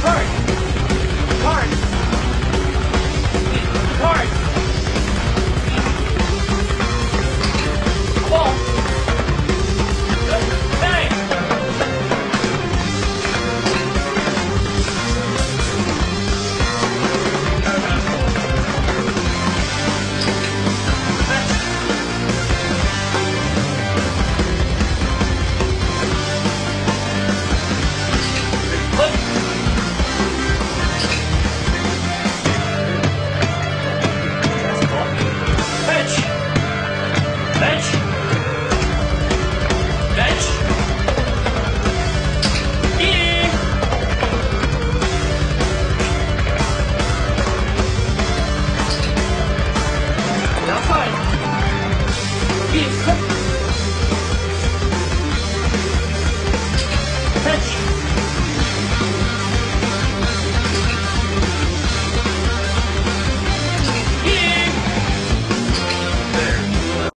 Hey!